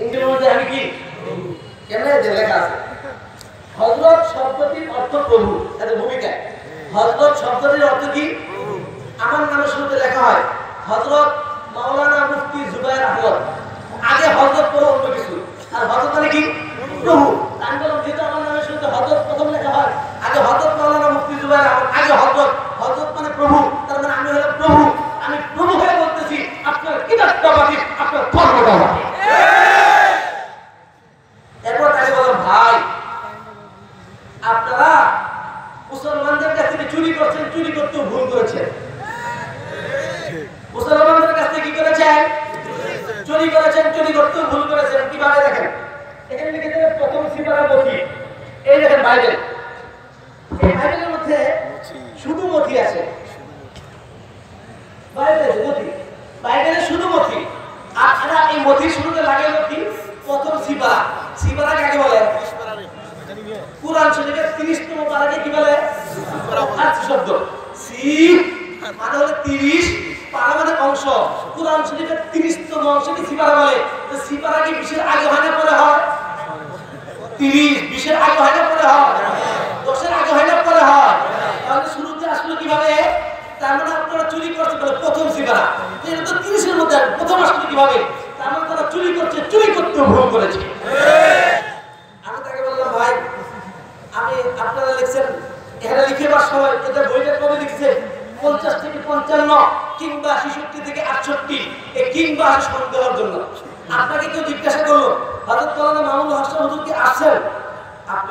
ইংরেজির মধ্যে আমি কি? কেমন লেখা আছে? হজরত শব্দটির অর্থ প্রভু, তাদের ভূমিকা। হজরত শব্দটির অর্থ কি? আমার নামের শুরুতে লেখা হয় হজরত মাওলানা মুফতি জুবাইর আহমদ। আগে হজরত পরে অন্য কিছু আর হজরত মানে কি প্রভু আমি বললাম যেহেতু আমার নামের শুরুতে হজরত প্রথম লেখা হয় আগে হজরত মাওলানা মুফতি জুবাইর আহমদ আগে হজরত হজরত মানে প্রভু তার মানে আমি হলাম প্রভু আমি প্রভু হয়ে বলতেছি আপনার কিতাবটা বাতিল আপনার ধর্মটা বাতিল এরপর তাকে বললাম ভাই আপনারা মুসলমানদের কাছ থেকে চুরি করছেন চুরি করতেও ভুল করেছেন মুসলমানদের কাছ থেকে কি করেছেন চুরি করেছেন চুরি করতেও ভুল করেছেন কীভাবে দেখেন এখানে লিখে দেবে প্রথম সিপারা মথি বাইবেল। এই বাইবেলের মধ্যে শুধু মথি আছে। বাইবেলে মথি বাইবেলে শুধু মথি আর এই মথির শুরুতে লাগে মথি প্রথম সিপারা। সিপারা কাকে বলে? কোরআন শরীফের 30 তম পারাকে কি বলে? শব্দ। সি মানে হলো 30 পারা মানে অংশ। কোরআন শরীফের 30 তম অংশকে সিপারা বলে। তো সিপারা কি বিশের আগে হয় না পরে হয়? 30 বিশের আগে হয় না মানে এটা তো 30 মধ্যে প্রথম আসলো কীভাবে? তার মানে লিখছে? পঞ্চাশ থেকে পঞ্চান্ন কিংবা ছেষট্টি থেকে আটষট্টি। এই কিংবা সন্দেহের জন্য। আপনাকে কেউ জিজ্ঞাসা করল হজরত মামুন হাসান হুজুর কি আসছেন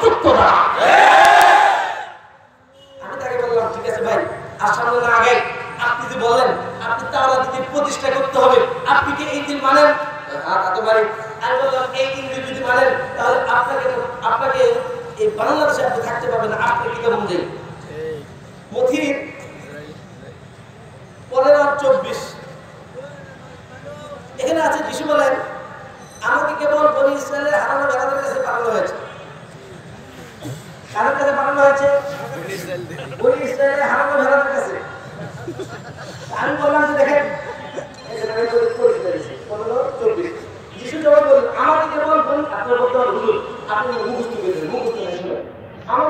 সন্দেহ যুক্ত আমি তাকে বললাম ঠিক আছে ভাই আসানোর আগে। আপনি যে বলেন আপনি তাওরা দিদি প্রতিষ্ঠা করতে হবে। আপনি কি এই দিন মানেন? হ্যাঁ তা তো মানি। আমি বললাম এই দিন যদি মানেন তাহলে আপনাকে আপনাকে এই বাংলাদেশে আপনি থাকতে পারবেন আপনি কি কেমন যাই মথির পনেরো চব্বিশ এখানে আছে যিশু বলেন আমাকে কেবল বনি ইসরায়েলের হারানো বেড়াদের কাছে পাঠানো হয়েছে কারোর কাছে পাঠানো হয়েছে ওই ইসরায়েলের হারানো ভেড়াদের কাছে আমি বললাম যে দেখেন এই যে আমি করে- করে ফেলেছি, পনেরো, চব্বিশ। যিশু যখন বললেন, আমাকে কেবল বলুন, আপনার বলতে হবে, হুজুর, আপনি মুখস্থ করে দেবেন, মুখস্থ করে শুনেন। আমাকে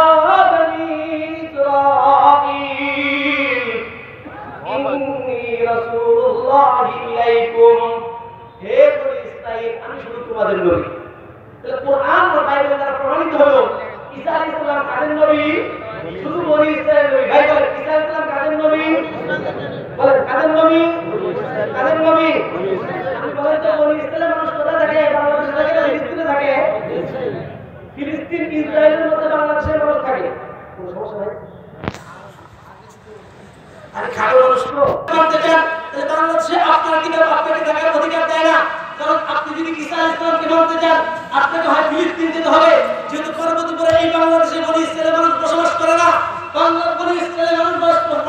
তোমাদের নবী। তাহলে কোরআন আর বাইবেল দ্বারা প্রমাণিত হলো, ঈসা আলাইহিস সালাম কাদের নবী? শুধু বনি ইসরায়েল নবী, ভাই, বলেন, ঈসা আলাইহিস সালাম কাদের নবী? বলেন, কাদের নবী? কাদের নবী? আমি বলেন তো, বনি ইসরায়েলের মানুষ কোথায় থাকে? বাংলাদেশে থাকে না ফিলিস্তিনে থাকে? ফিলিস্তিন, ইসরায়েলের মধ্যে বাংলাদেশের মানুষ থাকে। কোনো সমস্যা নাই? আমি খাটো মানুষ তো। আপনার অধিকার করতে চান আপনাকে হয় ফিলিস্তিন যেতে হবে। যেহেতু পরবর্তীপুরে এই বাংলাদেশে বলি ইসরায়েলের মানুষ বসবাস করে না, বাংলার বলি ইসরায়েলের মানুষ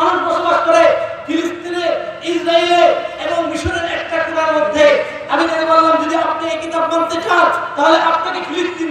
মানুষ বসবাস করে ফিলিস্তিনে, ইসরায়েলে এবং মিশরের একটা কোনার মধ্যে। আমি তাকে বললাম, যদি আপনি এই কিতাব মানতে চান, তাহলে আপনাকে ফিলিস্তিন